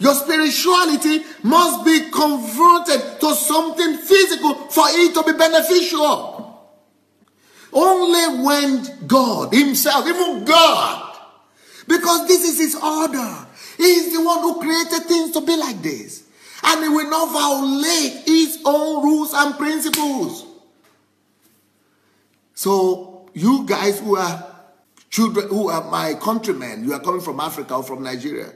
Your spirituality must be converted to something physical for it to be beneficial. Only when God Himself, even God, because this is His order, He is the one who created things to be like this. And He will not violate His own rules and principles. So, you guys who are children, who are my countrymen, you are coming from Africa or from Nigeria,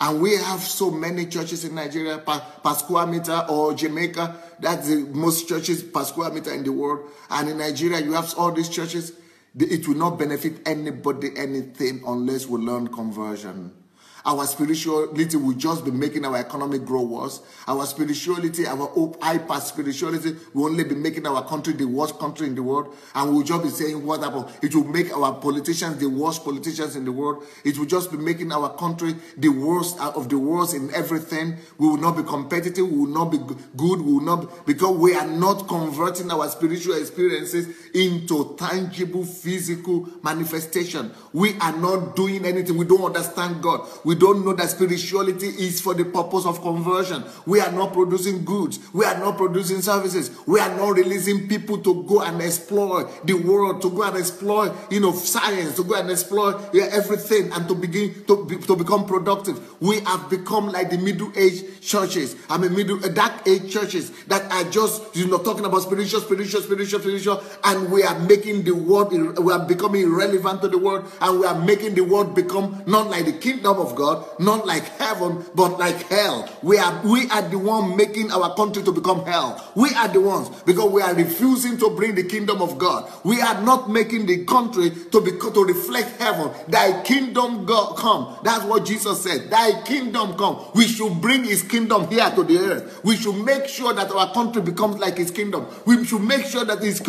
and we have so many churches in Nigeria, Pascua Meter or Jamaica, that's the most churches, Pascua Meter in the world. And in Nigeria, you have all these churches. It will not benefit anybody anything unless we learn conversion. Our spirituality will just be making our economy grow worse. Our spirituality, our hyper spirituality will only be making our country the worst country in the world. And we'll just be saying what happened. It will make our politicians the worst politicians in the world. It will just be making our country the worst uh, of the worst in everything. We will not be competitive. We will not be good. We will not, be, because we are not converting our spiritual experiences into tangible physical manifestation. We are not doing anything. We don't understand God. We don't know that spirituality is for the purpose of conversion. We are not producing goods. We are not producing services. We are not releasing people to go and explore the world, to go and explore, you know, science, to go and explore yeah, everything and to begin to, be, to become productive. We have become like the middle age churches. I mean, middle, uh, dark age churches that are just, you know, talking about spiritual, spiritual, spiritual, spiritual, and we are making the world, we are becoming irrelevant to the world, and we are making the world become not like the kingdom of God God, not like heaven, but like hell. We are we are the one making our country to become hell. We are the ones because we are refusing to bring the kingdom of God. We are not making the country to be to reflect heaven. Thy kingdom God come. That's what Jesus said. Thy kingdom come. We should bring his kingdom here to the earth. We should make sure that our country becomes like his kingdom. We should make sure that his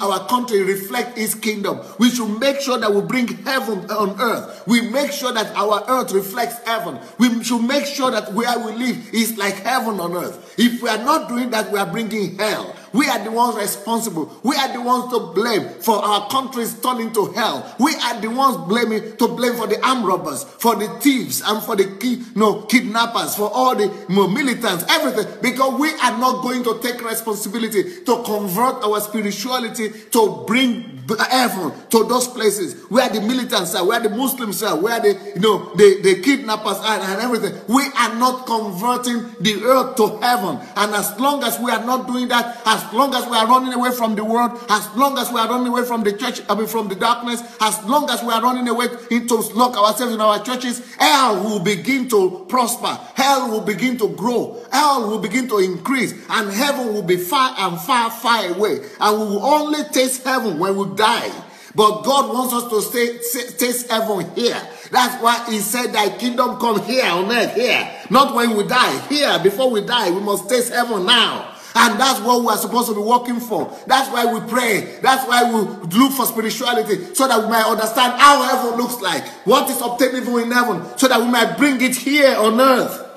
our country reflect his kingdom. We should make sure that we bring heaven on earth. We make sure that our earth reflects reflects heaven. We should make sure that where we live is like heaven on earth. If we are not doing that, we are bringing hell. We are the ones responsible. We are the ones to blame for our countries turning to hell. We are the ones blaming to blame for the armed robbers, for the thieves, and for the you know, kidnappers, for all the militants, everything. Because we are not going to take responsibility to convert our spirituality to bring heaven to those places where the militants are, where the Muslims are, where the you know the, the kidnappers are and everything. We are not converting the earth to heaven. And as long as we are not doing that, as long as we are running away from the world, as long as we are running away from the church, I mean from the darkness, as long as we are running away into lock ourselves in our churches, hell will begin to prosper, hell will begin to grow, hell will begin to increase, and heaven will be far and far, far away. And we will only taste heaven when we die. But God wants us to stay, taste heaven here. That's why He said, Thy kingdom come here on earth, here. Not when we die, here. Before we die, we must taste heaven now. And that's what we are supposed to be working for. That's why we pray. That's why we look for spirituality so that we might understand how heaven looks like, what is obtainable in heaven, so that we might bring it here on earth.